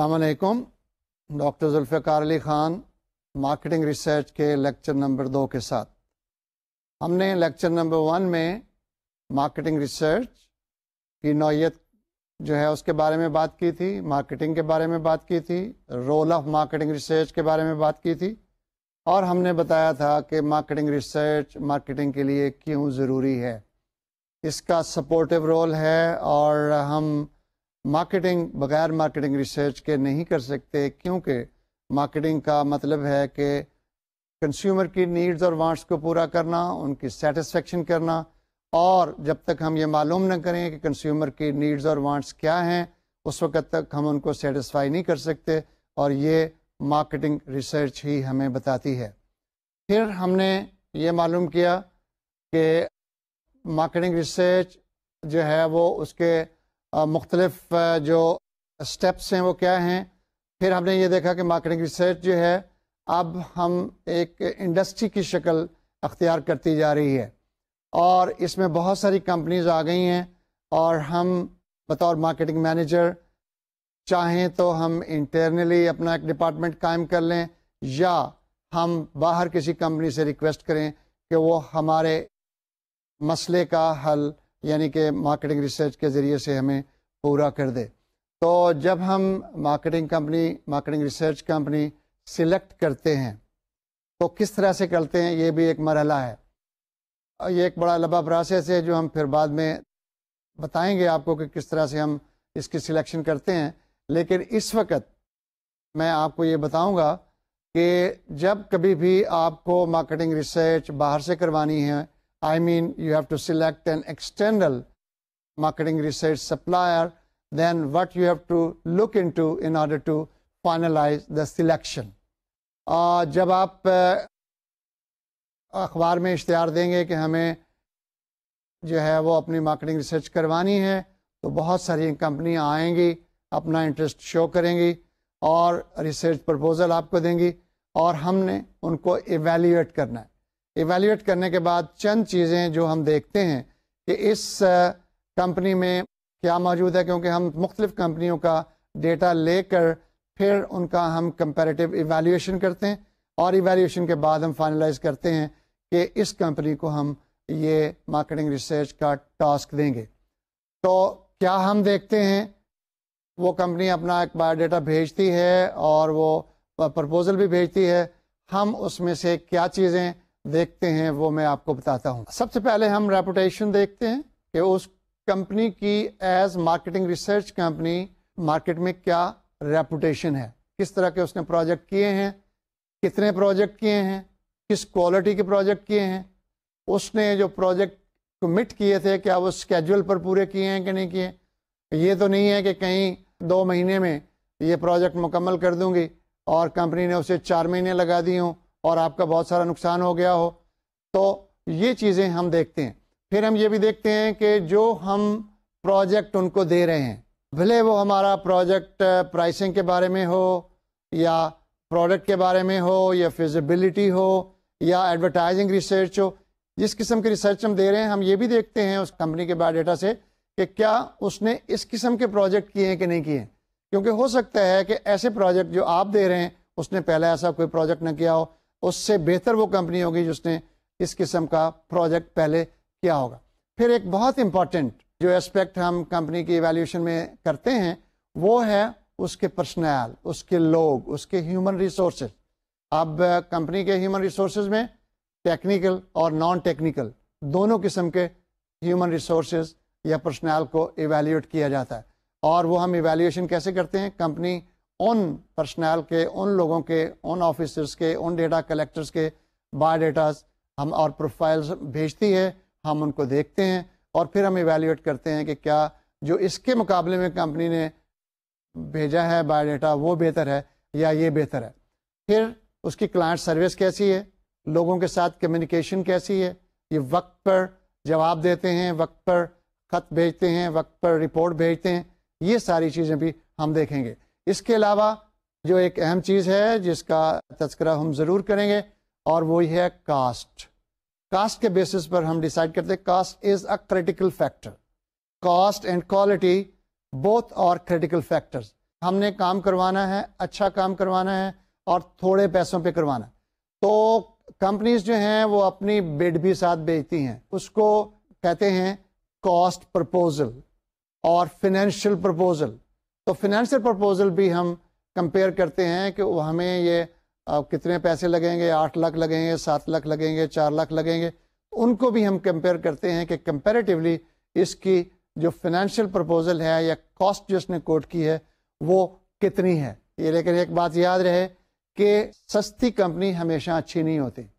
अस्सलाम doctor Zulfar Ali Khan marketing research के lecture number दो के साथ। हमने लेक्चर नंबर वन में मार्केटिंग रिसर्च की नौीयत जो है उसके बारे में बात की थी मार्केटिंग के बारे में बात की थी रोल ऑफ़ मार्केटिंग रिसर्च के बारे में बात की थी, और हमने बताया था कि मार्केटिंग रिसर्च मार्केटिंग के लिए क्यों ज़रूरी है। इसका सपोर्टिव रोल है और हम मार्केटिंग, बगैर मार्केटिंग रिसर्च के नहीं कर सकते, क्योंकि मार्केटिंग का मतलब है कि कंज्यूमर की नीड्स और वांट्स को पूरा करना, उनकी सेटिस्फेक्शन करना, और जब तक हम ये मालूम न करें कि कंज्यूमर की नीड्स और वांट्स क्या हैं, उस वक्त तक हम उनको सेटिस्फाई नहीं कर सकते, और ये मार्केटिंग रिसर्च ही हमें बताती है। फिर हमने ये मालूम किया कि मार्केटिंग रिसर्च जो है वो उसके मुख्तलिफ़ जो स्टेप्स हैं वो क्या हैं? फिर हमने ये देखा कि मार्केटिंग रिसर्च जो है, अब हम एक इंडस्ट्री की शक्ल अख्तियार करती जा रही है। और इसमें बहुत सारी कंपनीज़ आ गई हैं और हम बतौर मार्केटिंग मैनेजर चाहें तो हम इंटरनली अपना एक डिपार्टमेंट कायम कर लें, या हम बाहर किसी कंपनी से रिक्वेस्ट करें कि वो हमारे मसले का हल यानी कि मार्केटिंग रिसर्च के ज़रिए से हमें पूरा कर दे। तो जब हम marketing company marketing research company select करते हैं तो किस तरह से करते हैं, ये भी एक मरहला है। ये एक बड़ा लंबा प्रोसेस है जो हम फिर बाद में बताएँगे आपको कि किस तरह से हम इसकी सिलेक्शन करते हैं। लेकिन इस वक्त मैं आपको ये बताऊँगा कि जब कभी भी आपको मार्केटिंग रिसर्च बाहर से करवानी है I mean, you have to select an external marketing research supplier, then what you have to look into in order to finalize the selection. Uh, जब आप अखबार में इश्तहार देंगे कि हमें जो है वो अपनी मार्केटिंग रिसर्च करवानी है तो बहुत सारी कंपनियाँ आएँगी अपना इंटरेस्ट शो करेंगी और रिसर्च प्रपोज़ल आपको देंगी और हमने उनको एवेल्यूएट करना है इवेल्यूएट करने के बाद चंद चीज़ें जो हम देखते हैं कि इस कंपनी में क्या मौजूद है, क्योंकि हम मुख्तलिफ़ कंपनियों का डेटा लेकर फिर उनका हम कंपेरेटिव इवेल्यूएशन करते हैं और इवेल्यूएशन के बाद हम फाइनलाइज करते हैं कि इस कंपनी को हम ये मार्केटिंग रिसर्च का टास्क देंगे। तो क्या हम देखते हैं, वो कंपनी अपना एक बायोडाटा भेजती है और वो प्रपोज़ल भी भेजती है, हम उसमें से क्या चीज़ें देखते हैं, वो मैं आपको बताता हूँ। सबसे पहले हम रेपुटेशन देखते हैं कि उस कंपनी की as marketing research company market में क्या रेपुटेशन है। किस तरह के उसने प्रोजेक्ट किए हैं, कितने प्रोजेक्ट किए हैं, किस क्वालिटी के प्रोजेक्ट किए हैं, उसने जो प्रोजेक्ट कमिट किए थे, क्या वो स्केजुअल पर पूरे किए हैं कि नहीं किए ये तो नहीं है कि कहीं दो महीने में ये प्रोजेक्ट मुकम्मल कर दूँगी और कंपनी ने उसे चार महीने लगा दी हूँ। और आपका बहुत सारा नुकसान हो गया हो। तो ये चीज़ें हम देखते हैं। फिर हम ये भी देखते हैं कि जो हम प्रोजेक्ट उनको दे रहे हैं, भले वो हमारा प्रोजेक्ट प्राइसिंग के बारे में हो या प्रोडक्ट के बारे में हो या फिजिबिलिटी हो या एडवर्टाइजिंग रिसर्च हो, जिस किस्म की रिसर्च हम दे रहे हैं, हम ये भी देखते हैं उस कंपनी के बायोडाटा से कि क्या उसने इस किस्म के प्रोजेक्ट किए हैं कि नहीं किए क्योंकि हो सकता है कि ऐसे प्रोजेक्ट जो आप दे रहे हैं, उसने पहले ऐसा कोई प्रोजेक्ट ना किया हो उससे बेहतर वो कंपनी होगी जिसने इस किस्म का प्रोजेक्ट पहले किया होगा। फिर एक बहुत इंपॉर्टेंट जो एस्पेक्ट हम कंपनी की एवेल्यूशन में करते हैं, वो है उसके पर्सनल उसके लोग, उसके ह्यूमन रिसोर्सेज अब कंपनी के ह्यूमन रिसोर्सेज में टेक्निकल और नॉन टेक्निकल दोनों किस्म के ह्यूमन रिसोर्सेज या पर्सनल को एवेल्यूएट किया जाता है। और वो हम एवेल्यूएशन कैसे करते हैं? कंपनी उन पर्सनल के, उन लोगों के, उन ऑफिसर्स के, उन डेटा कलेक्टर्स के बायोडेटाज हम और प्रोफाइल्स भेजती है, हम उनको देखते हैं और फिर हम इवेल्यूएट करते हैं कि क्या जो इसके मुकाबले में कंपनी ने भेजा है बायोडाटा वो बेहतर है या ये बेहतर है। फिर उसकी क्लाइंट सर्विस कैसी है? लोगों के साथ कम्युनिकेशन कैसी है? ये वक्त पर जवाब देते हैं, वक्त पर ख़त भेजते हैं, वक्त पर रिपोर्ट भेजते हैं। ये सारी चीज़ें भी हम देखेंगे। इसके अलावा जो एक अहम चीज़ है जिसका तस्करा हम ज़रूर करेंगे, और वो है कास्ट। कास्ट के बेसिस पर हम डिसाइड करते हैं, cost is a critical factor cost and quality both और क्रिटिकल फैक्टर्स हमने काम करवाना है अच्छा काम करवाना है, और थोड़े पैसों पे करवाना है। तो कंपनीज़ जो हैं, वो अपनी बिड भी साथ बेचती हैं। उसको कहते हैं कॉस्ट प्रपोजल और फिनेंशियल प्रपोजल तो फिनेंशियल प्रपोजल भी हम कंपेयर करते हैं कि हमें ये कितने पैसे लगेंगे? आठ लाख लगेंगे, सात लाख लगेंगे, चार लाख लगेंगे। उनको भी हम कंपेयर करते हैं कि कंपेरेटिवली इसकी जो फिनेंशियल प्रपोजल है या कॉस्ट जो इसने कोट की है, वो कितनी है? ये लेकिन एक बात याद रहे कि सस्ती कंपनी हमेशा अच्छी नहीं होती।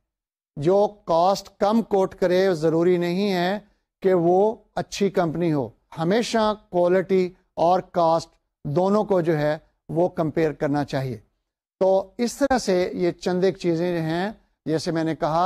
जो कॉस्ट कम कोट करे, ज़रूरी नहीं है कि वो अच्छी कंपनी हो। हमेशा क्वालिटी और कॉस्ट दोनों को जो है वो कंपेयर करना चाहिए तो इस तरह से ये चंद एक चीज़ें हैं जैसे मैंने कहा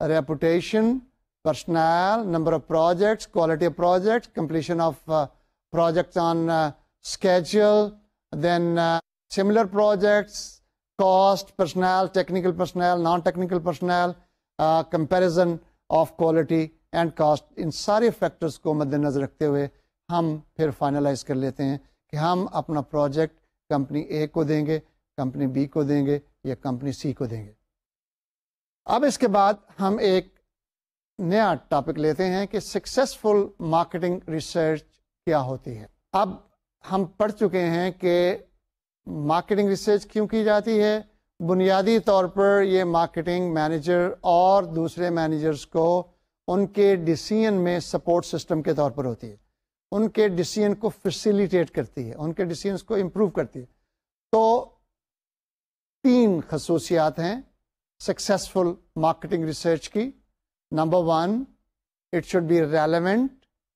reputation projects, quality of projects, completion of uh, projects on uh, schedule, then uh, similar projects, cost, personnel, technical personnel, non-technical personnel, uh, comparison of quality and cost. इन सारे फैक्टर्स को मद्देनजर रखते हुए हम फिर फाइनलाइज कर लेते हैं कि हम अपना प्रोजेक्ट कंपनी ए को देंगे, कंपनी बी को देंगे या कंपनी सी को देंगे। अब इसके बाद हम एक नया टॉपिक लेते हैं कि सक्सेसफुल मार्केटिंग रिसर्च क्या होती है। अब हम पढ़ चुके हैं कि मार्केटिंग रिसर्च क्यों की जाती है? बुनियादी तौर पर ये मार्केटिंग मैनेजर और दूसरे मैनेजर्स को उनके डिसीज़न में सपोर्ट सिस्टम के तौर पर होती है। उनके डिसीज़न को फैसिलिटेट करती है उनके डिसीज़न को इम्प्रूव करती है तो तीन खसूसियात हैं सक्सेसफुल मार्केटिंग रिसर्च की Number one, it should be relevant.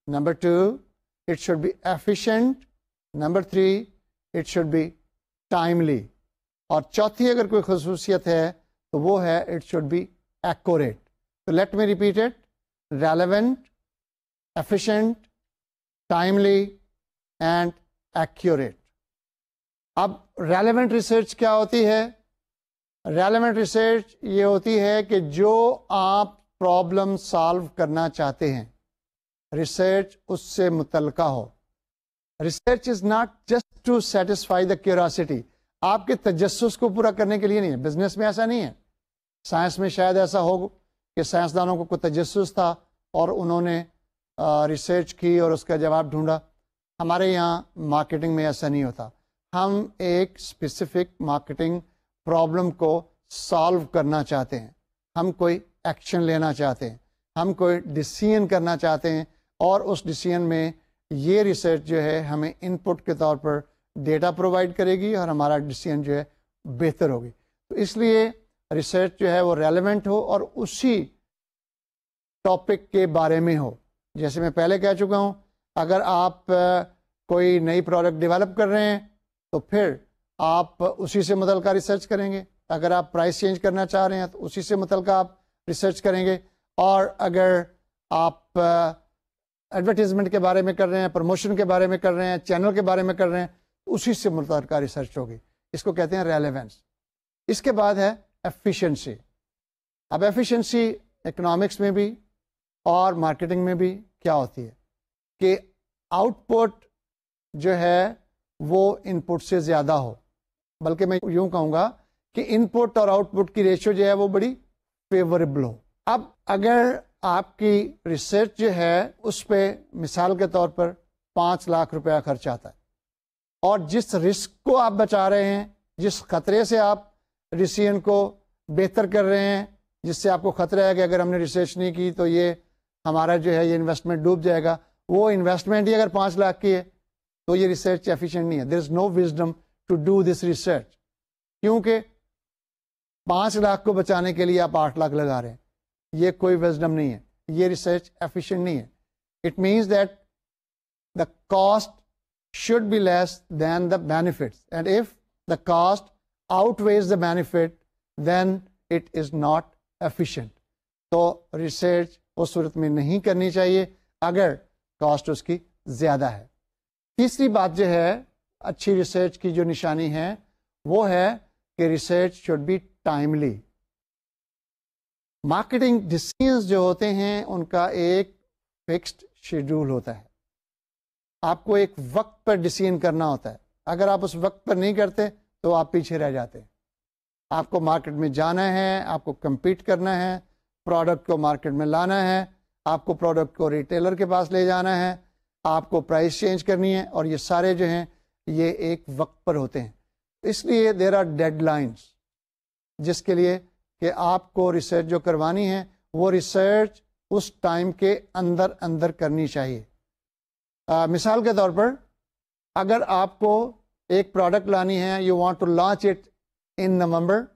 Number two, it should be efficient. Number three, it should be timely. और चौथी अगर कोई खसूसियत है तो वो है इट शुड बी एक्यूरेट तो let me repeat it relevant efficient timely and accurate अब रेलेवेंट रिसर्च क्या होती है? रेलेवेंट रिसर्च ये होती है कि जो आप प्रॉब्लम सॉल्व करना चाहते हैं रिसर्च उससे मुतलका हो। Research is not just to satisfy the curiosity आपके तजस्स को पूरा करने के लिए नहीं है। बिज़नेस में ऐसा नहीं है। साइंस में शायद ऐसा हो कि साइंसदानों को कोई तजस्स था और उन्होंने रिसर्च की और उसका जवाब ढूंढा। हमारे यहाँ मार्केटिंग में ऐसा नहीं होता। हम एक स्पेसिफिक मार्केटिंग प्रॉब्लम को सॉल्व करना चाहते हैं। हम कोई एक्शन लेना चाहते हैं। हम कोई डिसीज़न करना चाहते हैं और उस डिसीज़न में ये रिसर्च जो है हमें इनपुट के तौर पर डेटा प्रोवाइड करेगी और हमारा डिसीज़न जो है बेहतर होगी। तो इसलिए रिसर्च जो है वो रेलेवेंट हो और उसी टॉपिक के बारे में हो। जैसे मैं पहले कह चुका हूँ, अगर आप कोई नई प्रोडक्ट डेवलप कर रहे हैं तो फिर आप उसी से मुतल रिसर्च करेंगे। अगर आप प्राइस चेंज करना चाह रहे हैं तो उसी से मुतल आप रिसर्च करेंगे। और अगर आप एडवर्टीजमेंट के बारे में कर रहे हैं प्रमोशन के बारे में कर रहे हैं चैनल के बारे में कर रहे हैं उसी से मुतल रिसर्च होगी। इसको कहते हैं रेलेवेंस इसके बाद है एफिशिएंसी अब एफिशिएंसी इकोनॉमिक्स में भी और मार्केटिंग में भी क्या होती है कि आउटपुट जो है वो इनपुट से ज़्यादा हो। बल्कि मैं यूँ कहूँगा कि इनपुट और आउटपुट की रेशियो जो है वो बड़ी फेवरेबल हो। अब अगर आपकी रिसर्च जो है उस पर मिसाल के तौर पर पाँच लाख रुपया खर्च आता है और जिस रिस्क को आप बचा रहे हैं, जिस खतरे से आप डिसीज़न को बेहतर कर रहे हैं, जिससे आपको खतरा है कि अगर हमने रिसर्च नहीं की तो ये हमारा जो है, ये इन्वेस्टमेंट डूब जाएगा। वो इन्वेस्टमेंट ही अगर पाँच लाख की है तो ये रिसर्च एफिशिएंट नहीं है। There is no wisdom to do this research क्योंकि पाँच लाख को बचाने के लिए आप आठ लाख लगा रहे हैं। ये कोई विजडम नहीं है। ये रिसर्च एफिशिएंट नहीं है। It means that the cost should be less than the benefits and if the cost outweighs the benefit, then it is not efficient तो रिसर्च उस सूरत में नहीं करनी चाहिए, अगर कॉस्ट उसकी ज़्यादा है। तीसरी बात जो है, अच्छी रिसर्च की जो निशानी है, वो है कि research should be timely marketing decisions जो होते हैं, उनका एक फिक्स्ड शेड्यूल होता है। आपको एक वक्त पर डिसीज़न करना होता है। अगर आप उस वक्त पर नहीं करते तो आप पीछे रह जाते आपको मार्केट में जाना है, आपको compete करना है प्रोडक्ट को मार्केट में लाना है आपको प्रोडक्ट को रिटेलर के पास ले जाना है आपको प्राइस चेंज करनी है और ये सारे जो हैं ये एक वक्त पर होते हैं। इसलिए देर आर डेडलाइंस जिसके लिए कि आपको रिसर्च जो करवानी है वो रिसर्च उस टाइम के अंदर अंदर करनी चाहिए। आ, मिसाल के तौर पर अगर आपको एक प्रोडक्ट लानी है you want to launch it in November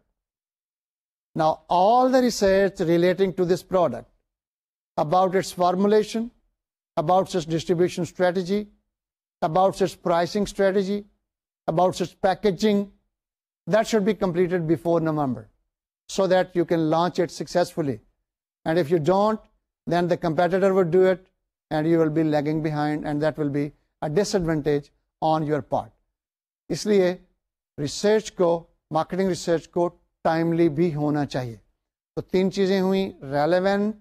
Now all the research relating to this product about its formulation about its distribution strategy about its pricing strategy about its packaging that should be completed before November so that you can launch it successfully. And if you don't, then the competitor would do it and you will be lagging behind and that will be a disadvantage on your part. इसलिए research को marketing research को timely भी होना चाहिए। तो तीन चीज़ें हुई रेलेवेंट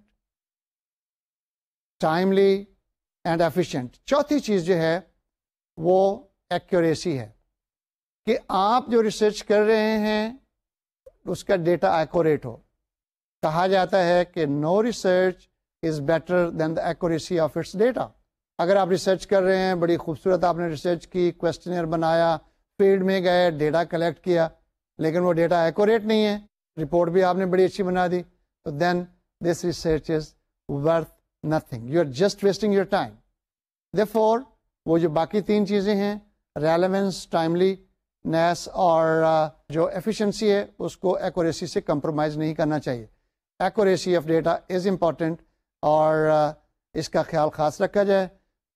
टाइमली एंड एफिशिएंट चौथी चीज़ जो है, वो एक्यूरेसी है कि आप जो रिसर्च कर रहे हैं, उसका डेटा एक्यूरेट हो। कहा जाता है कि no research is better than the accuracy of its data अगर आप रिसर्च कर रहे हैं, बड़ी खूबसूरत आपने रिसर्च की क्वेश्चनर बनाया फ़ील्ड में गए डेटा कलेक्ट किया लेकिन वो डेटा एक्यूरेट नहीं है। रिपोर्ट भी आपने बड़ी अच्छी बना दी। तो then this research is worth nothing you are just wasting your time दे वो जो बाकी तीन चीज़ें हैं रेलेवेंस टाइमली नेस और uh, जो एफिशिएंसी है उसको एक्यूरेसी से कंप्रोमाइज़ नहीं करना चाहिए। Accuracy of data is important और uh, इसका ख्याल ख़ास रखा जाए।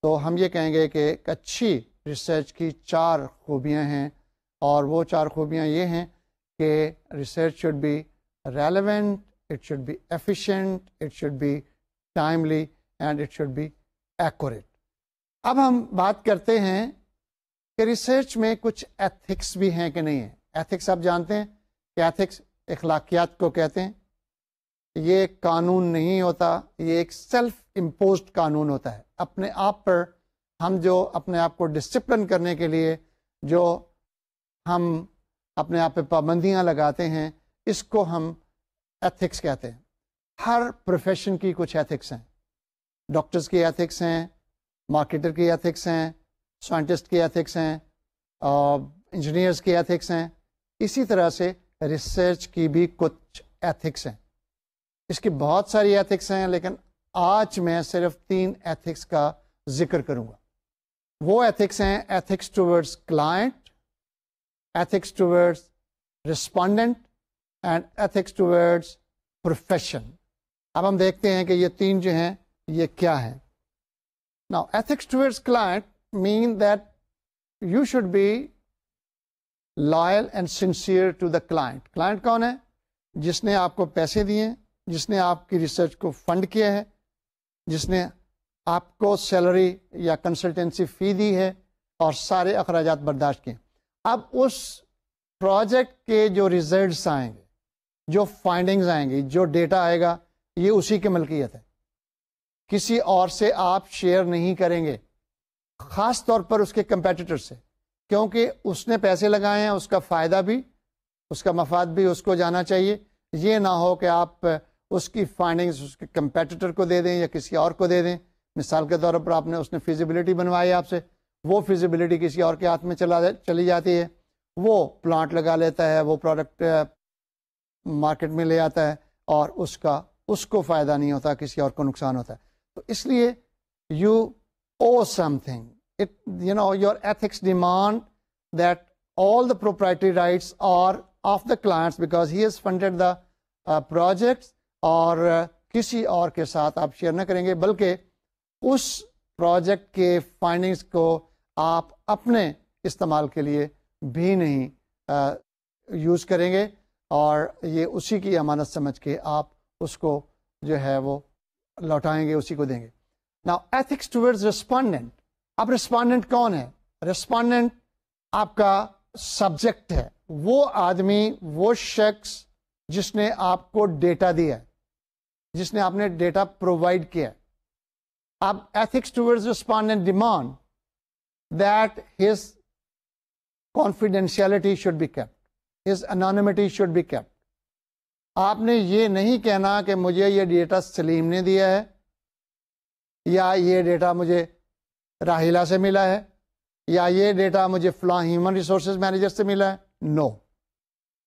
तो हम ये कहेंगे कि एक अच्छी रिसर्च की चार खूबियाँ हैं और वो चार खूबियाँ ये हैं कि research should be relevant it should be efficient it should be timely and it should be accurate अब हम बात करते हैं कि रिसर्च में कुछ एथिक्स भी हैं कि नहीं है। एथिक्स आप जानते हैं? कि एथिक्स अखलाकियात को कहते हैं। ये कानून नहीं होता, ये एक सेल्फ इम्पोज कानून होता है। अपने आप पर हम जो अपने आप को डिसिप्लिन करने के लिए, जो हम अपने आप पे पाबंदियाँ लगाते हैं, इसको हम एथिक्स कहते हैं। हर प्रोफेशन की कुछ एथिक्स हैं। डॉक्टर्स की एथिक्स हैं मार्केटर की एथिक्स हैं साइंटिस्ट की एथिक्स हैं इंजीनियर्स की एथिक्स हैं। इसी तरह से रिसर्च की भी कुछ एथिक्स हैं। इसकी बहुत सारी एथिक्स हैं, लेकिन आज मैं सिर्फ़ तीन एथिक्स का ज़िक्र करूँगा। वो एथिक्स हैं ethics towards client ethics towards respondent and ethics towards profession अब हम देखते हैं कि ये तीन जो हैं, ये क्या है। Now ethics towards client mean that you should be loyal and sincere to the client client कौन है? जिसने आपको पैसे दिए, जिसने आपकी रिसर्च को फंड किया है, जिसने आपको सैलरी या कंसल्टेंसी फ़ी दी है और सारे अखराज बर्दाश्त किए। अब उस प्रोजेक्ट के जो रिजल्ट्स आएँगे, जो फाइंडिंग्स आएँगी, जो डेटा आएगा, ये उसी की मलकियत है। किसी और से आप शेयर नहीं करेंगे, ख़ास तौर पर उसके कंपेटिटर से, क्योंकि उसने पैसे लगाए हैं, उसका फ़ायदा भी, उसका मफाद भी उसको जाना चाहिए। ये ना हो कि आप उसकी फाइंडिंग्स उसके कंपेटिटर को दे दें या किसी और को दे दें। मिसाल के तौर पर आपने उसने फिजिबिलिटी बनवाई आपसे। वो फिजिबिलिटी किसी और के हाथ में चला चली जाती है। वो प्लांट लगा लेता है वो प्रोडक्ट मार्केट में ले आता है और उसका उसको फ़ायदा नहीं होता किसी और को नुकसान होता है। तो इसलिए you owe something it you know your ethics demand that the proprietary rights are of the clients because he has funded the uh, projects और किसी और के साथ आप शेयर न करेंगे बल्कि उस प्रोजेक्ट के फाइंडिंग्स को आप अपने इस्तेमाल के लिए भी नहीं यूज़ करेंगे और ये उसी की अमानत समझ के आप उसको जो है वो लौटाएँगे, उसी को देंगे। ना एथिक्स टूवर्ड्स रिस्पोंडेंट अब रिस्पोंडेंट कौन है? रिस्पोंडेंट आपका सब्जेक्ट है। वो आदमी, वो शख्स जिसने आपको डेटा दिया है, जिसने आपने डेटा प्रोवाइड किया अब ethics towards respondent demand that his confidentiality should be kept his anonymity should be kept आपने ये नहीं कहना कि मुझे ये डेटा सलीम ने दिया है, या ये डेटा मुझे राहिला से मिला है, या ये डेटा मुझे फ्ला ह्यूमन रिसोर्स मैनेजर से मिला है no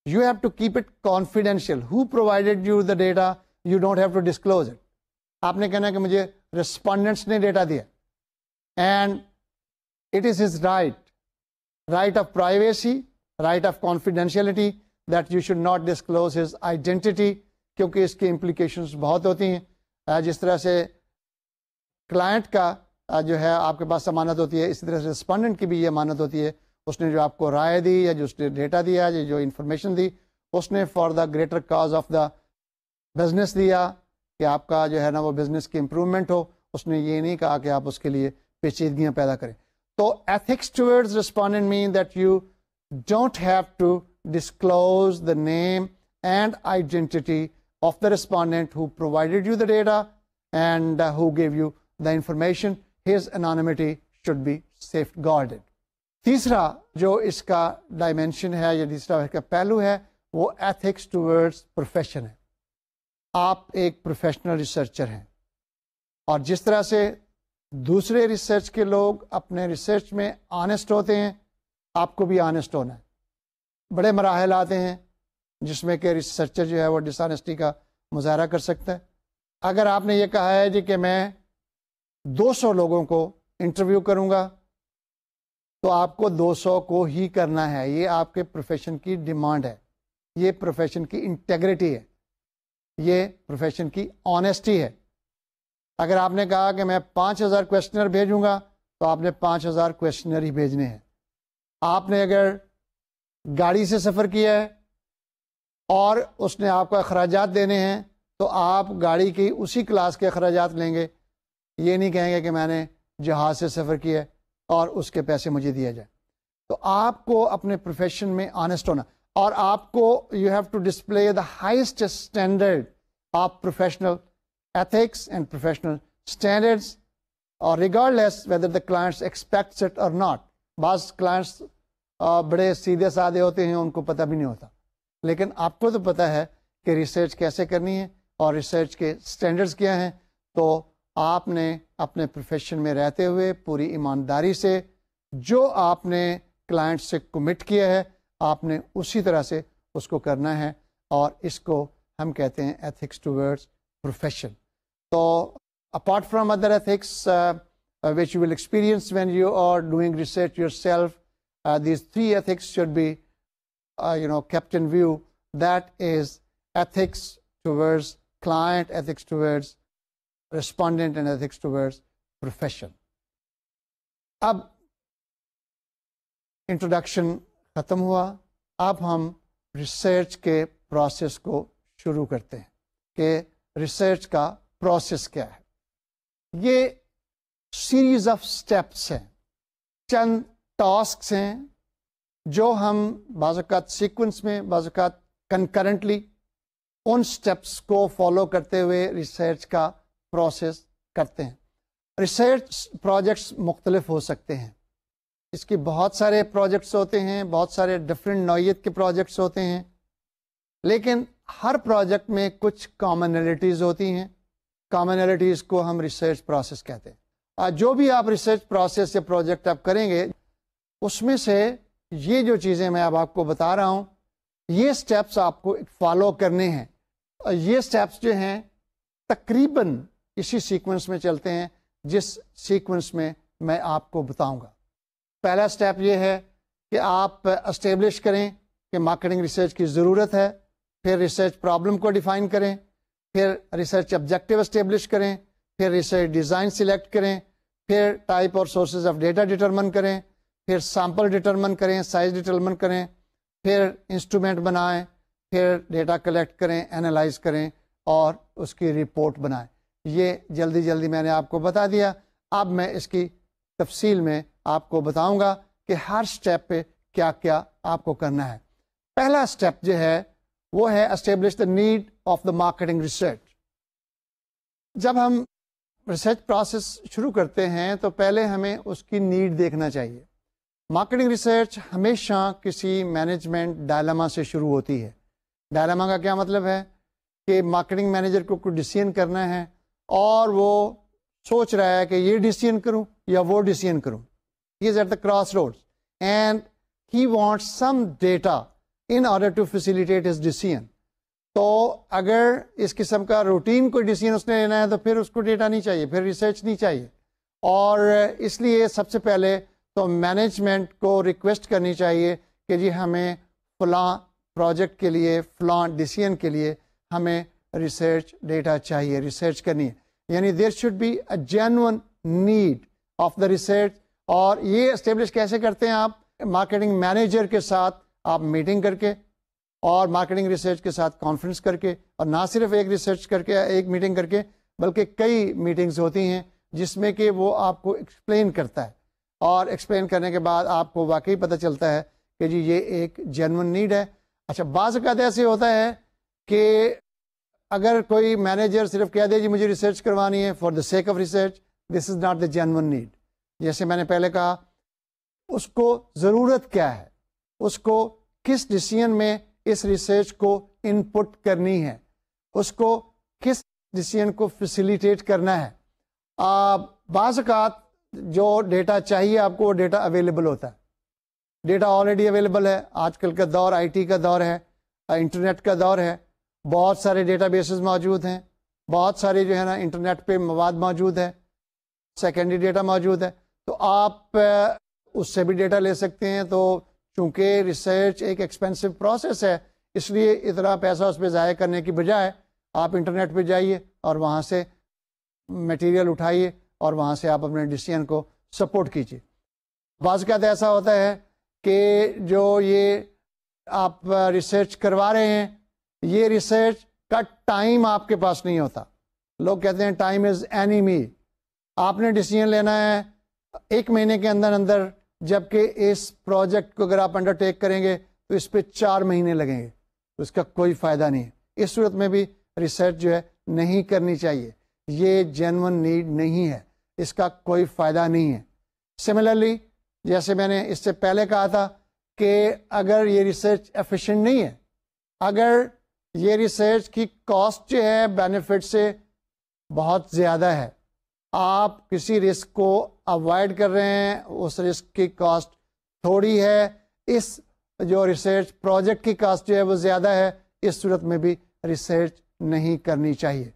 you have to keep it confidential who provided you the data you don't have to disclose it आपने कहना कि मुझे रिस्पॉन्डेंट्स ने डेटा दिया। And it is his right right of privacy right of confidentiality that you should not disclose his identity क्योंकि इसकी implications बहुत होती हैं। जिस तरह से क्लाइंट का जो है, आपके पास अमानत होती है, इसी तरह से रिस्पॉन्डेंट की भी ये अमानत होती है। उसने जो आपको राय दी, या जो उसने डेटा दिया, या जो इन्फॉर्मेशन दी, उसने for the greater cause of the business दिया। आपका जो है ना वो बिज़नेस की इम्प्रूवमेंट हो उसने ये नहीं कहा कि आप उसके लिए पेचीदगियाँ पैदा करें तो ethics towards respondent mean that you don't have to disclose the name and identity of the respondent who provided you the data and uh, who gave you the information his anonymity should be safeguarded तीसरा जो इसका dimension है या तीसरा इसका पहलू है वो एथिक्स टूवर्ड्स प्रोफेशन है आप एक प्रोफेशनल रिसर्चर हैं। और जिस तरह से दूसरे रिसर्च के लोग अपने रिसर्च में ऑनेस्ट होते हैं, आपको भी ऑनेस्ट होना है। बड़े मराहल आते हैं, जिसमें कि रिसर्चर जो है वो डिसऑनेस्टी का मुजाहरा कर सकता है। अगर आपने ये कहा है जी कि मैं 200 लोगों को इंटरव्यू करूँगा तो आपको 200 को ही करना है। ये आपके प्रोफेशन की डिमांड है। ये प्रोफेशन की इंटेग्रिटी है। ये प्रोफेशन की ऑनेस्टी है। अगर आपने कहा कि मैं 5000 क्वेश्चनर भेजूँगा तो आपने 5000 क्वेश्चनर ही भेजने हैं। आपने अगर गाड़ी से सफ़र किया है और उसने आपको अखराज देने हैं तो आप गाड़ी की उसी क्लास के अखराज लेंगे। ये नहीं कहेंगे कि मैंने जहाज़ से सफ़र किया और उसके पैसे मुझे दिए जाए। तो आपको अपने प्रोफेशन में ऑनेस्ट होना। और आपको you have to display the highest standard of professional ethics and professional standards और regardless whether the clients expects it और नॉट बाज क्लाइंट्स बड़े सीधे साधे होते हैं, उनको पता भी नहीं होता। लेकिन आपको तो पता है कि रिसर्च कैसे करनी है और रिसर्च के स्टैंडर्ड्स क्या हैं। तो आपने अपने प्रोफेशन में रहते हुए पूरी ईमानदारी से जो आपने क्लाइंट से कमिट किया है आपने उसी तरह से उसको करना है और इसको हम कहते हैं एथिक्स टूवर्ड्स प्रोफेशन तो apart from other ethics which you experience when you are doing uh, these three ethics should be, uh, you know, kept in view. That is ethics towards client, ethics towards respondent, and ethics towards profession. अब introduction ख़त्म हुआ। अब हम research के process को शुरू करते हैं कि रिसर्च का प्रोसेस क्या है। ये सीरीज़ ऑफ़ स्टेप्स हैं। चंद टास्क हैं जो हम बाज़ात सीक्वेंस में बाज़ात कंकरेंटली उन स्टेप्स को फॉलो करते हुए रिसर्च का प्रोसेस करते हैं। रिसर्च प्रोजेक्ट्स मुख्तलिफ़ हो सकते हैं। इसके बहुत सारे प्रोजेक्ट्स होते हैं, बहुत सारे डिफरेंट नौीयत के प्रोजेक्ट्स होते हैं, लेकिन हर प्रोजेक्ट में कुछ कॉमनलिटीज़ होती हैं। कॉमनलिटीज़ को हम रिसर्च प्रोसेस कहते हैं। जो भी आप रिसर्च प्रोसेस या प्रोजेक्ट आप करेंगे, उसमें से ये जो चीज़ें मैं अब आपको बता रहा हूँ, ये स्टेप्स आपको फॉलो करने हैं। ये स्टेप्स जो हैं, तकरीबन इसी सीक्वेंस में चलते हैं, जिस सीक्वेंस में मैं आपको बताऊँगा। पहला स्टेप ये है कि आप इस्टेब्लिश करें कि मार्केटिंग रिसर्च की ज़रूरत है, फिर रिसर्च प्रॉब्लम को डिफ़ाइन करें, फिर रिसर्च ऑब्जेक्टिव इस्टेब्लिश करें, फिर रिसर्च डिज़ाइन सिलेक्ट करें, फिर टाइप और सोर्सेज ऑफ़ डेटा डिटरमन करें, फिर सैंपल डिटरमन करें साइज़ डिटरमन करें, फिर इंस्ट्रूमेंट बनाएँ, फिर डेटा कलेक्ट करें एनालाइज करें और उसकी रिपोर्ट बनाएँ। ये जल्दी जल्दी मैंने आपको बता दिया। अब मैं इसकी तफसील में आपको बताऊँगा कि हर स्टेप पे क्या क्या आपको करना है। पहला स्टेप जो है, वो है establish the need of the marketing research जब हम रिसर्च प्रोसेस शुरू करते हैं तो पहले हमें उसकी नीड देखना चाहिए। मार्केटिंग रिसर्च हमेशा किसी मैनेजमेंट डायलामा से शुरू होती है। डायलामा का क्या मतलब है? कि मार्केटिंग मैनेजर को कुछ डिसीज़न करना है, और वो सोच रहा है कि ये डिसीज़न करूँ या वो डिसीज़न करूँ is at the cross road and he want some data in order to facilitate his decision तो अगर इस किस्म का रूटीन कोई डिसीज़न उसने लेना है तो फिर उसको डेटा नहीं चाहिए, फिर रिसर्च नहीं चाहिए। और इसलिए सबसे पहले तो मैनेजमेंट को रिक्वेस्ट करनी चाहिए कि जी हमें फलां प्रोजेक्ट के लिए, फलां डिसीज़न के लिए हमें रिसर्च डेटा चाहिए रिसर्च करनी है। यानी there should be a genuine need of the research और ये इस्टेब्लिश कैसे करते हैं आप? मार्केटिंग मैनेजर के साथ आप मीटिंग करके और मार्केटिंग रिसर्च के साथ कॉन्फ्रेंस करके और ना सिर्फ़ एक रिसर्च करके, एक मीटिंग करके, बल्कि कई मीटिंग्स होती हैं जिसमें कि वो आपको एक्सप्लेन करता है। और एक्सप्लेन करने के बाद आपको वाकई पता चलता है कि जी, ये एक जेनवन नीड है। अच्छा बाज़ ऐसे होता है कि अगर कोई मैनेजर सिर्फ़ कह दे, जी, मुझे रिसर्च करवानी है for the sake of research this is not the genuine need जैसे मैंने पहले कहा, उसको ज़रूरत क्या है? उसको किस डिसीज़न में इस रिसर्च को इनपुट करनी है? उसको किस डिसीज़न को फैसिलिटेट करना है? बाज़ात जो डेटा चाहिए आपको, वो डेटा अवेलेबल होता है। डेटा ऑलरेडी अवेलेबल है। आजकल का दौर आईटी का दौर है इंटरनेट का दौर है। बहुत सारे डेटाबेसेस मौजूद हैं। बहुत सारे जो है ना इंटरनेट पे मवाद मौजूद है। सेकेंडरी डेटा मौजूद है। तो आप उससे भी डेटा ले सकते हैं। तो चूँकि रिसर्च एक एक्सपेंसिव प्रोसेस है, इसलिए इतना पैसा उस पर ज़ाय करने की बजाय आप इंटरनेट पे जाइए और वहाँ से मटेरियल उठाइए और वहाँ से आप अपने डिसीज़न को सपोर्ट कीजिए। बाज़ बाज़ात ऐसा होता है कि जो ये आप रिसर्च करवा रहे हैं, ये रिसर्च का टाइम आपके पास नहीं होता। लोग कहते हैं टाइम इज़ एनीमी आपने डिसीज़न लेना है एक महीने के अंदर अंदर, जबकि इस प्रोजेक्ट को अगर आप अंडरटेक करेंगे तो इस पर चार महीने लगेंगे। तो इसका कोई फ़ायदा नहीं है। इस सूरत में भी रिसर्च जो है नहीं करनी चाहिए। ये जेनवन नीड नहीं है। इसका कोई फ़ायदा नहीं है। सिमिलरली जैसे मैंने इससे पहले कहा था कि अगर ये रिसर्च एफिशिएंट नहीं है, अगर ये रिसर्च की कॉस्ट जो है बेनिफिट से बहुत ज़्यादा है। आप किसी रिस्क को अवॉइड कर रहे हैं, उस रिस्क की कॉस्ट थोड़ी है, इस जो रिसर्च प्रोजेक्ट की कॉस्ट जो है वो ज़्यादा है, इस सूरत में भी रिसर्च नहीं करनी चाहिए।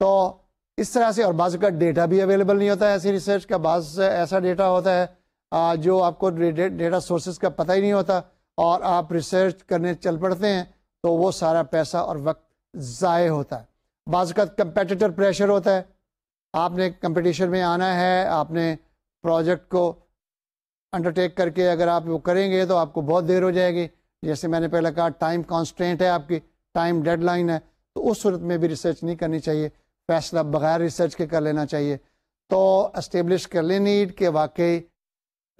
तो इस तरह से, और बाज़ का डेटा भी अवेलेबल नहीं होता है ऐसी रिसर्च का, बाज़ ऐसा डेटा होता है जो आपको डेटा सोर्सेज का पता ही नहीं होता, और आप रिसर्च करने चल पड़ते हैं तो वो सारा पैसा और वक्त ज़ाय होता है। बाज़ का कंपेटिटर प्रेशर होता है आपने कंपटीशन में आना है, आपने प्रोजेक्ट को अंडरटेक करके अगर आप वो करेंगे तो आपको बहुत देर हो जाएगी। जैसे मैंने पहले कहा टाइम कॉन्स्टेंट है आपकी टाइम डेडलाइन है तो उस सूरत में भी रिसर्च नहीं करनी चाहिए। फैसला बगैर रिसर्च के कर लेना चाहिए। तो इस्टेब्लिश कर ले नीड कि वाकई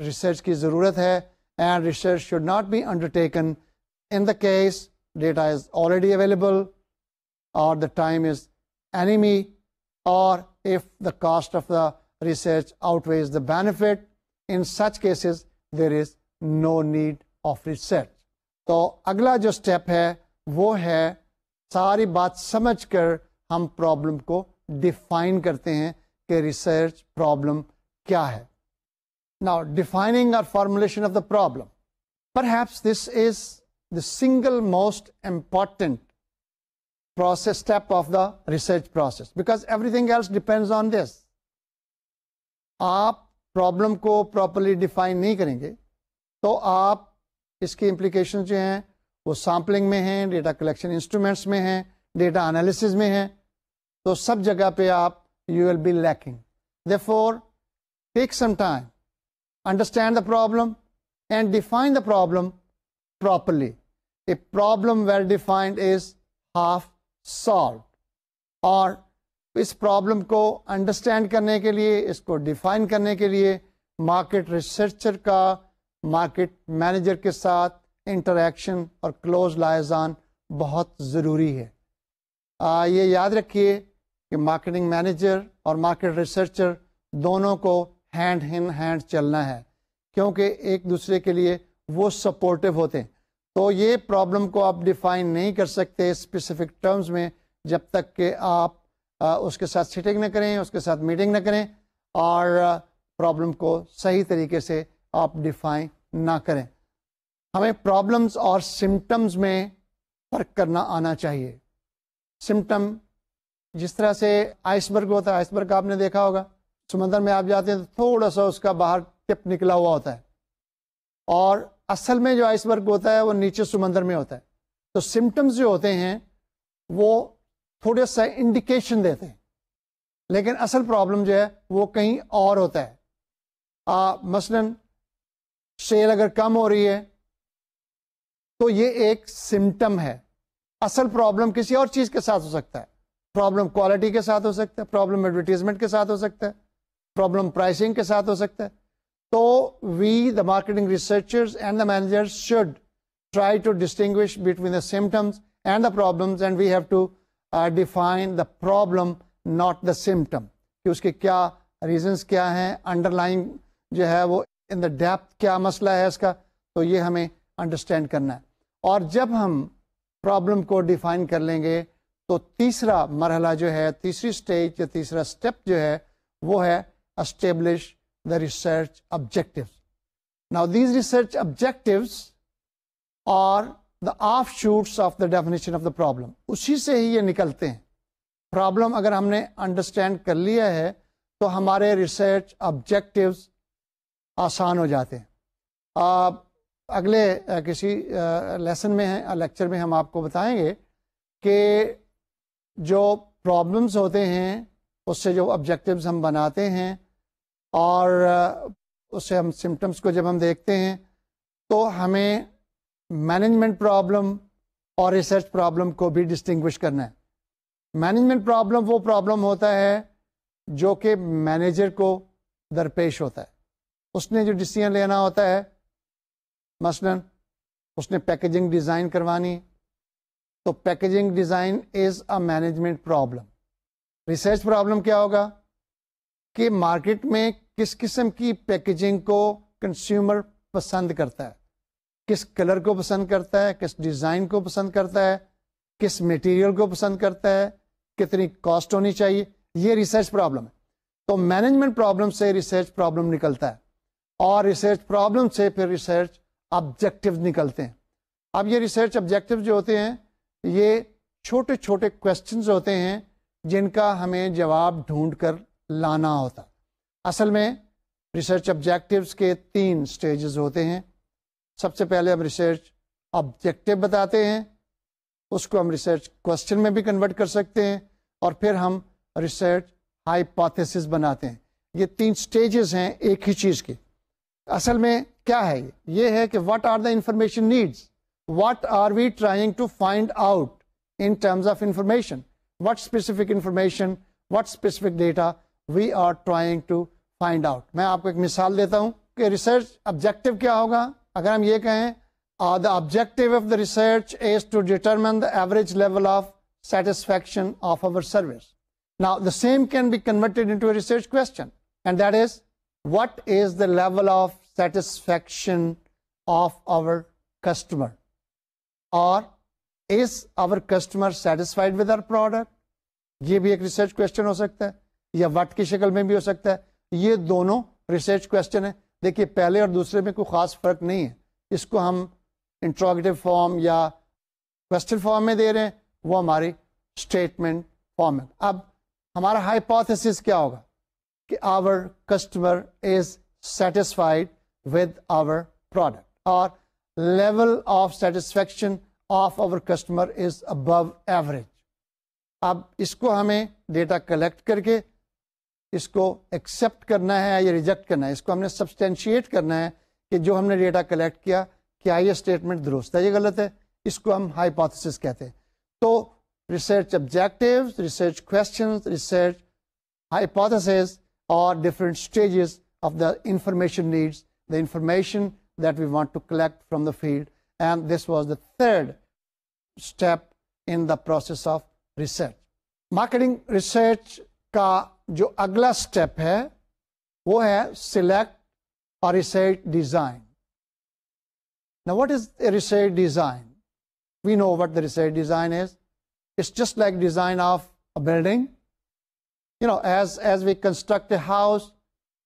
रिसर्च की ज़रूरत है and research should not be undertaken in the case data is already available और द टाइम इज़ एनिमी और if the cost of the research outweighs the benefit. In such cases, there is no need of research. तो अगला जो step है वो है सारी बात समझकर हम प्रॉब्लम को डिफाइन करते हैं कि रिसर्च प्रॉब्लम क्या है Now, defining or formulation of the problem. Perhaps this is the single most important process, step of the research process. Because everything else depends on this. आप प्रॉब्लम को properly define नहीं करेंगे तो आप इसकी implication जो हैं, वो सैम्पलिंग में हैं डेटा कलेक्शन इंस्ट्रूमेंट्स में हैं डेटा एनालिसिस में हैं तो सब जगह पे आप you will be lacking they some time understand the problem and define the problem properly problem well defined is half solve और इस प्रॉब्लम को अंडरस्टैंड करने के लिए इसको डिफाइन करने के लिए मार्केट रिसर्चर का मार्केट मैनेजर के साथ इंटरेक्शन और क्लोज लाइजान बहुत ज़रूरी है। आ, ये याद रखिए कि मार्केटिंग मैनेजर और मार्केट रिसर्चर दोनों को हैंड इन हैंड चलना है क्योंकि एक दूसरे के लिए वो सपोर्टिव होते हैं। तो ये प्रॉब्लम को आप डिफाइन नहीं कर सकते स्पेसिफिक टर्म्स में जब तक कि आप आ, उसके साथ सिटिंग न करें उसके साथ मीटिंग न करें और प्रॉब्लम को सही तरीके से आप डिफाइन ना करें। हमें प्रॉब्लम्स और सिम्टम्स में फ़र्क करना आना चाहिए। सिम्टम जिस तरह से आइसबर्ग होता है आइसबर्ग आपने देखा होगा समंदर में आप जाते हैं तो थोड़ा सा उसका बाहर टिप निकला हुआ होता है। और असल में जो आइसबर्ग होता है वो नीचे समंदर में होता है। तो सिम्टम्स जो होते हैं वो थोड़े सा इंडिकेशन देते हैं। लेकिन असल प्रॉब्लम जो है वो कहीं और होता है। आ, मसलन सेल अगर कम हो रही है तो ये एक सिम्टम है। असल प्रॉब्लम किसी और चीज़ के साथ हो सकता है। प्रॉब्लम क्वालिटी के साथ हो सकता है प्रॉब्लम एडवर्टीजमेंट के साथ हो सकता है प्रॉब्लम प्राइसिंग के साथ हो सकता है। तो we the marketing researchers and the managers should to distinguish between the symptoms and the problems and we have to uh, define the problem not the symptom कि उसके क्या reasons क्या हैं underlying जो है वो in the depth क्या मसला है इसका तो ये हमें understand करना है और जब हम प्रॉब्लम को डिफाइन कर लेंगे तो तीसरा मरहला जो है तीसरी स्टेज या तीसरा स्टेप जो है वो है establish research objective now these research objectives और the offshoots of the definition of the problem उसी से ही ये निकलते हैं। प्रॉब्लम अगर हमने अंडरस्टैंड कर लिया है तो हमारे रिसर्च ऑब्जेक्टिव्स आसान हो जाते हैं। अगले किसी लेसन में है लेक्चर में हम आपको बताएँगे कि जो प्रॉब्लम्स होते हैं, उससे जो ऑब्जेक्टिव्स हम बनाते हैं और उससे हम सिम्टम्स को जब हम देखते हैं तो हमें मैनेजमेंट प्रॉब्लम और रिसर्च प्रॉब्लम को भी डिस्टिंग्विश करना है। मैनेजमेंट प्रॉब्लम वो प्रॉब्लम होता है जो कि मैनेजर को दरपेश होता है। उसने जो डिसीज़न लेना होता है, मसलन उसने पैकेजिंग डिज़ाइन करवानी तो packaging design is a management problem research problem क्या होगा? कि मार्केट में किस किस्म की पैकेजिंग को कंज्यूमर पसंद करता है? किस कलर को पसंद करता है? किस डिज़ाइन को पसंद करता है? किस मटेरियल को पसंद करता है? कितनी कॉस्ट होनी चाहिए? ये रिसर्च प्रॉब्लम है। तो मैनेजमेंट प्रॉब्लम से रिसर्च प्रॉब्लम निकलता है। और रिसर्च प्रॉब्लम से फिर रिसर्च ऑब्जेक्टिव निकलते हैं। अब ये रिसर्च ऑब्जेक्टिव जो होते हैं, ये छोटे छोटे क्वेश्चंस होते हैं जिनका हमें जवाब ढूंढ कर लाना होता। असल में रिसर्च ऑब्जेक्टिव्स के तीन स्टेजेस होते हैं। सबसे पहले हम रिसर्च ऑब्जेक्टिव बताते हैं, उसको हम रिसर्च क्वेश्चन में भी कन्वर्ट कर सकते हैं और फिर हम रिसर्च हाइपोथेसिस बनाते हैं। ये तीन स्टेजेस हैं एक ही चीज़ के। असल में क्या है ये? है कि what are the information needs what are we trying to find out in terms of information what specific information what specific data to out मैं आपको एक मिसाल देता हूँ रिसर्च ऑब्जेक्टिव क्या होगा अगर हम ये कहें objective of the research is to determine the average level of satisfaction of our service. Now, the same can be converted into a research question, and that is, what is the level of satisfaction of our customer or is our customer satisfied with our product ये भी एक research question हो सकता है या what की शक्ल में भी हो सकता है। ये दोनों रिसर्च क्वेश्चन है। देखिए, पहले और दूसरे में कोई खास फ़र्क नहीं है। इसको हम इंट्रोगेटिव फॉर्म या क्वेश्चन फॉर्म में दे रहे हैं। वो हमारी स्टेटमेंट फॉर्म है। अब हमारा हाइपोथेसिस क्या होगा? कि our customer is satisfied with our product or level of satisfaction of our customer is above average अब इसको हमें डेटा कलेक्ट करके इसको एक्सेप्ट करना है या रिजेक्ट करना है इसको हमने सब्सटेंशिएट करना है कि जो हमने डेटा कलेक्ट किया, क्या ये स्टेटमेंट दुरुस्त है ये गलत है इसको हम हाइपोथेसिस कहते हैं तो research objectives research questions research hypothesis और different stages of the information needs the information that we want to collect from the field. And this was the third step in the process of research. Marketing research का जो अगला step है वो है what is a research design? We know what the research design is. It's just like design of a building. You know, as, as we construct a house,